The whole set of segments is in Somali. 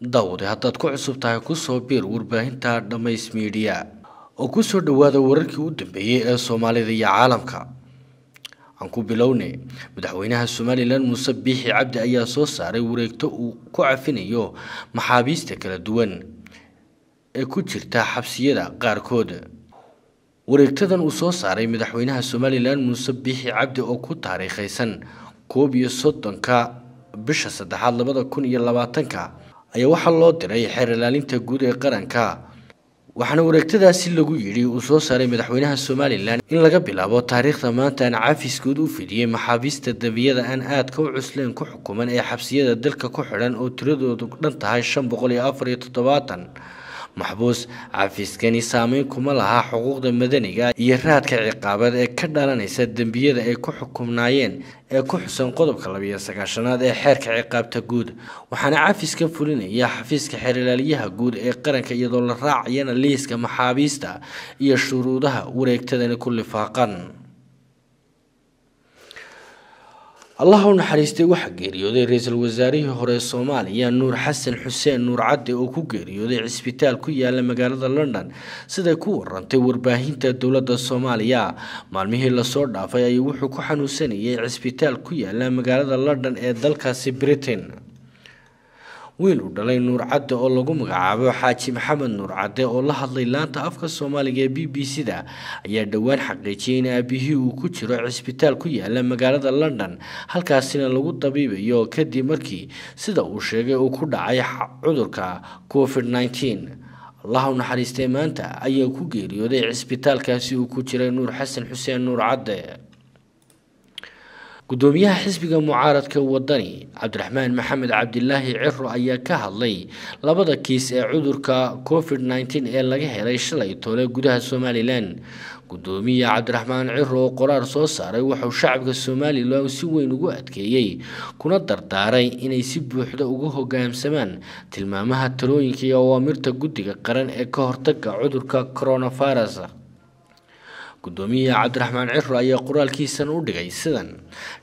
daawade haddaad ku cusub tahay ku soo biir warbaahinta dhammays miidiya oo ku soo dhowaada wararkii u dambeeyey ee soomaalida iyo caalamka. Aan ku bilowne madaxweynaha somalilan muuse biixi cabdi ayaa soo saaray wareegto uu ku cafinayo maxaabiista kala duwan ee ku jirta xabsiyada qaarkood. Wareegtadan uu soo saaray madaxweynaha somalilan muuse biixi cabdi oo ku taariikhaysan koob iyo soddonka bisha saddexaad labada kun iyo labaatanka ayaa waxaa loo diray xeer ilaalinta guud ee qaranka. Waxaana wareegtadaasi lagu yidhi uu soo saaray madaxweynaha somalilan in laga bilaabo taariikhda maanta aan cafisguud u fidiyey maxaabiista dambiyada aan aadka u cusleen ku xukuman ee xabsiyada dalka ku xidhan oo tiradoodu dhan tahay shan boqol iyo afar iyo toddobaatan maxbuus cafiskani saameyn kuma laha xuquuqda madaniga iyo raadka ciqaabeed ee ka dhalanaysa dembiyada ay ku xukumnaayeen ee ku xusan qodobka labiyo sagaashanaad ee xeerka ciqaabta guud. Waxaana cafiskan fulinaya xafiiska xeerilaaliyaha guud ee qaranka iyadoo la raacayana liiska maxaabiista iyo shuruudaha wareegtadani ku lifaaqan allah u naxariistay waxaa geeriyooday ra'iisul wasaarihii hore ee soomaaliya nuur xasan xuseen nuur cadde oo ku geeriyooday cisbitaal ku yaalla magaalada london. Siday ku warantay warbaahinta dowladda soomaaliya. Maalmihii la soo dhaafay ayuu wuxuu ku xanuunsanayay cisbitaal ku yaalla magaalada london ee dalkaasi britain wiil uu dhalay nuur cadde oo lagu magacaabo xaaji maxamed nuur cadde oo la hadlay laanta afka soomaaliga ee b b c da ayaa dhowaan xaqiijiyay in aabihii uu ku jiro cisbitaal ku yaalla magaalada london halkaasina lagu dabiibayo kadib markii sida uu sheegay uu ku dhacay cudurka covid nneteen allah u naxariistay maanta ayaa ku geeriyooday cisbitaalkaasi uu ku jiray nuur xasan xuseen nuur cadde gudoomiyaha xisbiga mucaaradka wadani cabdiraxmaan maxamed cabdilaahi ciro ayaa ka hadlay labada kiis ee cudurka covid nneteen ee laga helay shalay toole gudaha somalilan. Gudoomiya cabdiraxmaan ciro oo qoraar soo saaray wuxuu shacabka somalilan si weyn ugu adkeeyey kuna dardaaray inay si buuxda uga hogaamsamaan tilmaamaha talooyinka iyo awaamirta guddiga qaran ee ka hortaga cudurka coronavirus gudoomiyaha cabdiraxmaan ciro ayaa qoraalkiisan u dhigay sidan.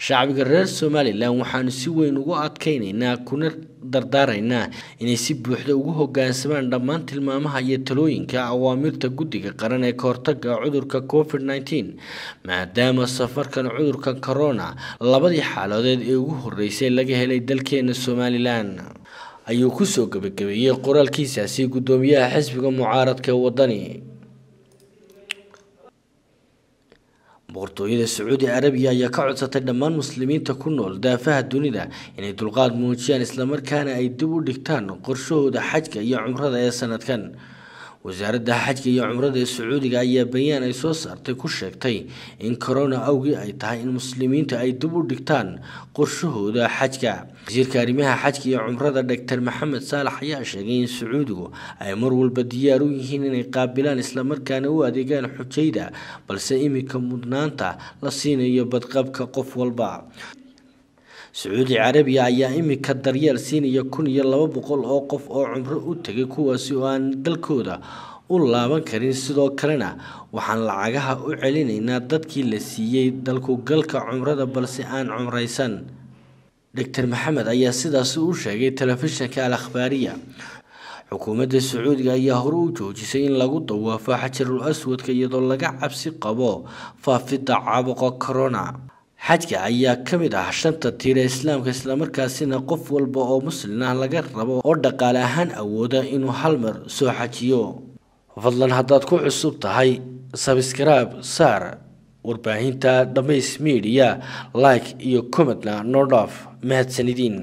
Shacbiga reer somalilan waxaanu si weyn ugu adkeynaynaa kuna dardaaraynaa inay si buuxda ugu hogaansamaan dhammaan tilmaamaha iyo talooyinka awaamirta guddiga qaran ee ka hortaga cudurka covid nneteen maadaama safarkan cudurka corona labadii xaaladood ee ugu horeysay laga helay dalkeena somalilan ayuu ku soo gabagabeeyey qoraalkiisaasi gudoomiyaha xisbiga mucaaradka wadani boqortooyada sacuudi carabiya ayaa ka codsatay dhammaan muslimiinta ku nool daafaha dunida inay dulqaad muujiyaan islamarkaana ay dib u dhigtaan qorshahooda xajka iyo cumrada ee sanadkan wasaaradda xajka iyo cumrada ee sacuudiga ayaa bayaan ay soo saartay ku sheegtay in corona awgii ay tahay in muslimiinta ay dib u dhigtaan qorshahooda xajka. Wasiirka arrimaha xajka iyo cumrada doctor maxamed saalax ayaa sheegay in sacuudigu ay mar walba diyaar u yihiin inay qaabilaan islamarkaana u adeegaan xujayda balse iminka mudnaanta la siinayo badqabka qof walba sacuudi carabiya ayaa iminka daryeel siinaya kun iyo laba boqol oo qof oo cumro u tegay kuwaasi oo aan dalkooda u laaban karin. Sidoo kalena waxaan lacagaha u celinaynaa dadkii la siiyey dalkugalka cumrada balse aan cumraysan. Doctor maxamed ayaa sidaasi u sheegay telefishinka al akhbaariya xukuumadda sacuudiga ayaa hore u joojisay in lagu dawaafo xajarul aswadka iyadoo laga cabsi qabo faafidda caabuqa corona xajka ayaa ka mid ah shanta tiir ee islaamka islamarkaasina qof walba oo muslin ah laga rabo oo dhaqaale ahaan awooda inuu hal mar soo xajiyo. Fadlan haddaad ku cusub tahay sabskraib saar warbaahinta dhammays miidiya like iyo commentna nodhof mahadsanidin